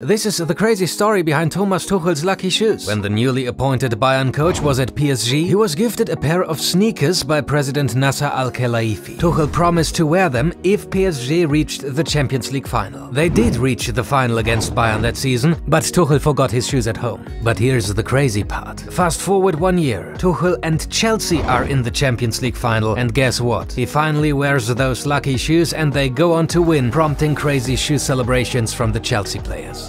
This is the crazy story behind Thomas Tuchel's lucky shoes. When the newly appointed Bayern coach was at PSG, he was gifted a pair of sneakers by President Nasser Al-Khelaifi. Tuchel promised to wear them if PSG reached the Champions League final. They did reach the final against Bayern that season, but Tuchel forgot his shoes at home. But here's the crazy part. Fast forward one year, Tuchel and Chelsea are in the Champions League final, and guess what? He finally wears those lucky shoes and they go on to win, prompting crazy shoe celebrations from the Chelsea players.